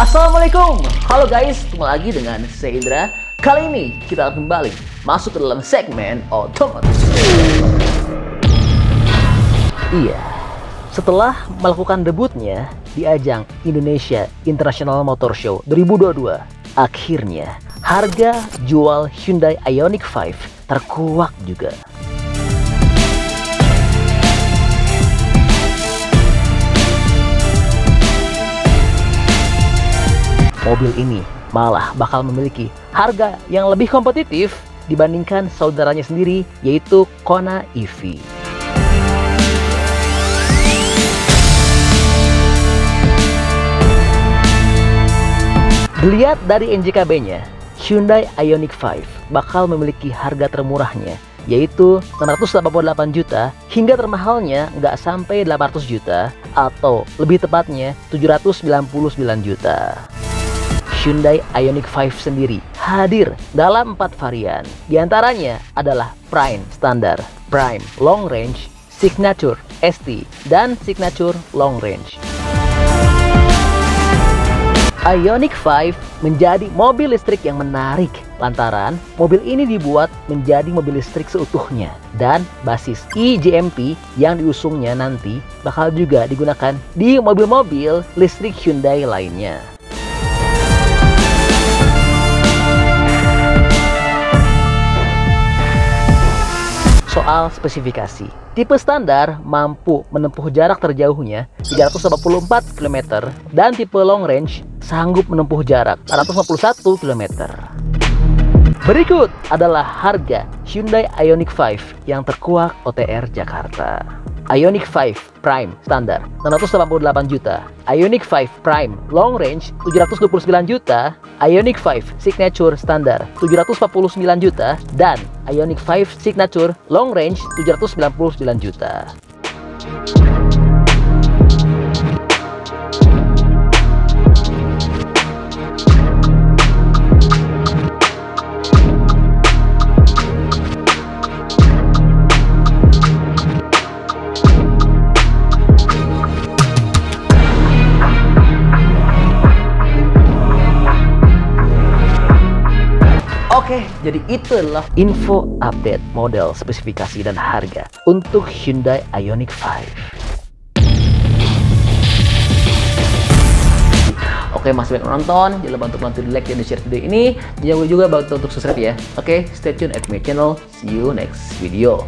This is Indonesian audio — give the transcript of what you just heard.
Assalamualaikum, halo guys, ketemu lagi dengan saya Indra. Kali ini kita akan kembali masuk ke dalam segmen otomotif. Iya, setelah melakukan debutnya di ajang Indonesia International Motor Show 2022, akhirnya harga jual Hyundai Ioniq 5 terkuak juga. Mobil ini malah bakal memiliki harga yang lebih kompetitif dibandingkan saudaranya sendiri yaitu Kona EV. Dilihat dari NJKB-nya, Hyundai Ioniq 5 bakal memiliki harga termurahnya yaitu 688 juta hingga termahalnya nggak sampai 800 juta atau lebih tepatnya 799 juta. Hyundai Ioniq 5 sendiri hadir dalam empat varian. Di antaranya adalah Prime Standard, Prime Long Range, Signature ST, dan Signature Long Range. Ioniq 5 menjadi mobil listrik yang menarik lantaran mobil ini dibuat menjadi mobil listrik seutuhnya dan basis eGMP yang diusungnya nanti bakal juga digunakan di mobil-mobil listrik Hyundai lainnya. Soal spesifikasi. Tipe standar mampu menempuh jarak terjauhnya 384 km dan tipe long range sanggup menempuh jarak 451 km. Berikut adalah harga Hyundai Ioniq 5 yang terkuak OTR Jakarta. Ioniq 5 Prime standar 688 juta, Ioniq 5 Prime Long Range 729 juta, Ioniq 5 Signature standar 749 juta dan Ioniq 5 Signature Long Range 799 juta. Oke, jadi itu adalah info update model, spesifikasi, dan harga untuk Hyundai Ioniq 5. Oke, masih banyak menonton. Jangan lupa untuk bantu di like dan di share video ini. Jangan lupa juga bantu untuk subscribe ya. Oke, stay tune at my channel. See you next video.